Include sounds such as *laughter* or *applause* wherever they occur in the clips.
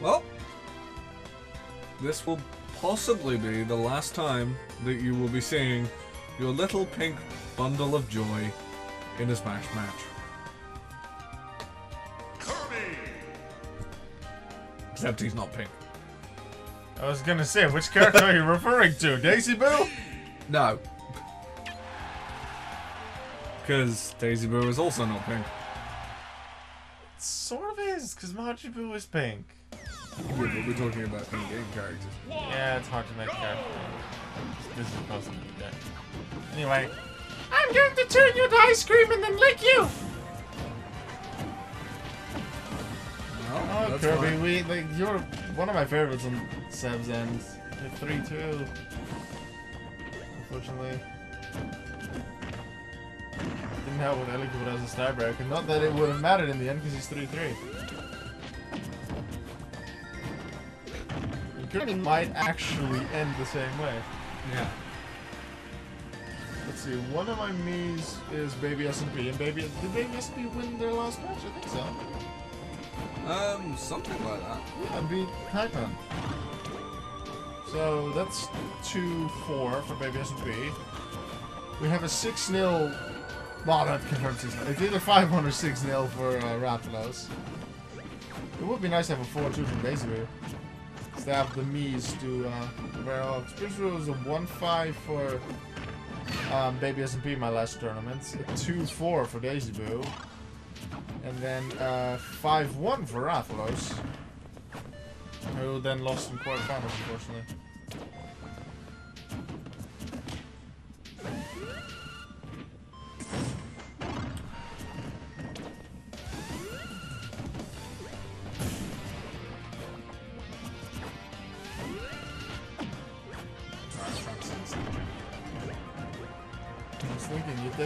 Well, this will possibly be the last time that you will be seeing your little pink bundle of joy in a Smash match. Kirby! Except he's not pink. I was gonna say, which character are you *laughs* referring to? Daisy Buu? No. Because Daisy Buu is also not pink. It Sort of is, because Majin Buu is pink. Yeah, but we're talking about in-game characters. Yeah, it's hard to make characters. This is supposed to be that. Anyway, I'm going to turn you to ice cream and then lick you. No, Oh, that's Kirby, fine. we like you're one of my favorites on Seb's end. You're three two. Unfortunately. Didn't help with Ellie but as a tiebreaker. Not that it would have mattered in the end because he's 3 3. Might actually end the same way. Yeah. Let's see, one of my Mii's is Baby SMP, and Baby did Baby SMP win their last match? I think so. Um, something like that. Yeah, beat Pac-Man. So that's 2-4 for Baby SMP. We have a 6-0... Well, that confirms 6 It's either 5-1 or 6-0 for uh, Rathalos. It would be nice to have a 4-2 from Daisy To have the Mii's do uh. Pretty sure it was a 1-5 for um, Baby SMP my last tournament. A 2-4 for Daisy Buu. And then uh, 5-1 for Rathalos. Who then lost in quarterfinals, unfortunately.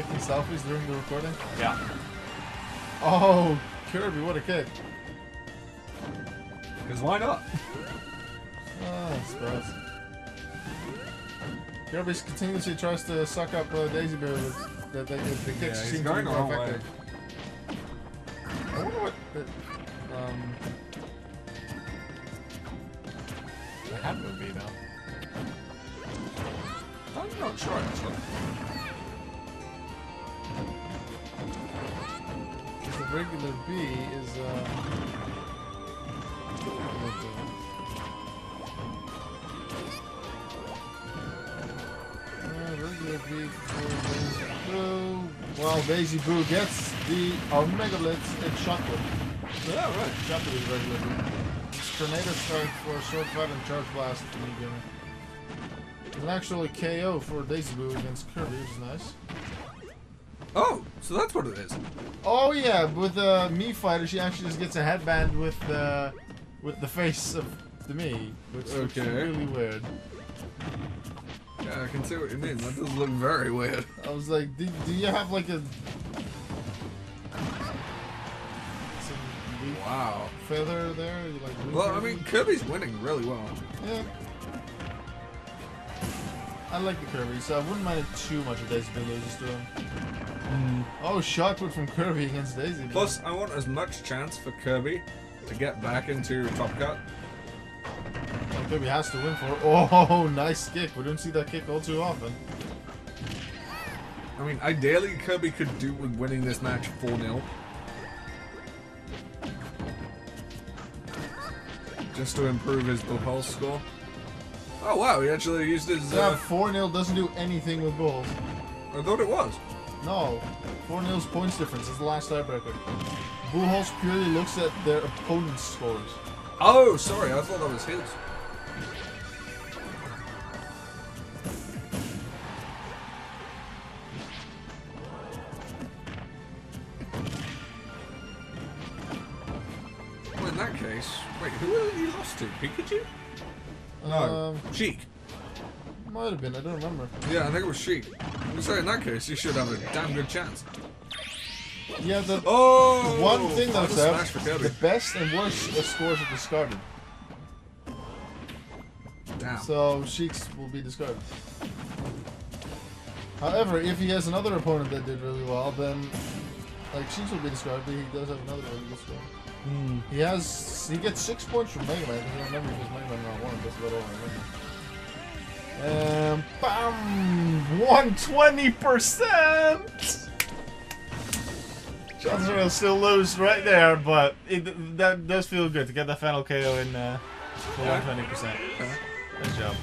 Taking selfies during the recording? Yeah. Oh, Kirby, what a kid. Because why not? Ah, I suppose. Kirby continuously tries to suck up uh, Daisy Bear, with the, the, the, kicks Yeah, seem to be more wrong way. effective. I wonder what the, um, the hat would be though. I'm not sure actually. Regular B is uh. Uh, regular B for Daisy Buu. Well, Daisy Buu gets the Omega Blitz. It's Chocolate. Yeah, right. Chocolate is regular B. It's Tornado Strike for short fight and Charge Blast for me an actual KO for Daisy Buu against Kirby, which is nice. Oh, so that's what it is. Oh yeah, with the Mii fighter, she actually just gets a headband with the with the face of the Mii, which looks Okay. really weird. Yeah, I can see what you mean. That does look very weird. I was like, do, do you have like a some Wow. feather there? You like leaf Well, I mean, Kirby's winning really well. yeah. I like the Kirby, so I wouldn't mind it too much if Daisy Buu loses to him. Oh, shot put from Kirby against Daisy. Buu. Plus, I want as much chance for Kirby to get back into Top Cut. Well, Kirby has to win for. Oh, *laughs* nice kick. We don't see that kick all too often. I mean, ideally, Kirby could do with winning this match 4 0. Just to improve his Buchholz score. Oh wow, he actually used his. Yeah, Uh, 4 0 doesn't do anything with Buchholz. I thought it was. No. 4 0's points difference is the last tiebreaker. Buchholz purely looks at their opponent's scores. Oh, sorry, I thought that was his. Well, in that case, wait, who had he lost to? Pikachu? No, Um, Sheik. Might have been, I don't remember. Yeah, I think it was Sheik. So in that case, you should have a damn good chance. Yeah, the Oh! one thing though, Final Seb, smash for Kirby. the best and worst scores are discarded. Damn. So Sheiks will be discarded. However, if he has another opponent that did really well, then Like Shin's will be discarded, but he does have another one to describe. Hmm. He has he gets six points from Mega Man. I don't remember if it was Mega Man Round One. That's about all I remember. Um, bam, one twenty percent. Chances will still lose right there, but it, that does feel good to get that final KO in uh, for one twenty percent. Good job.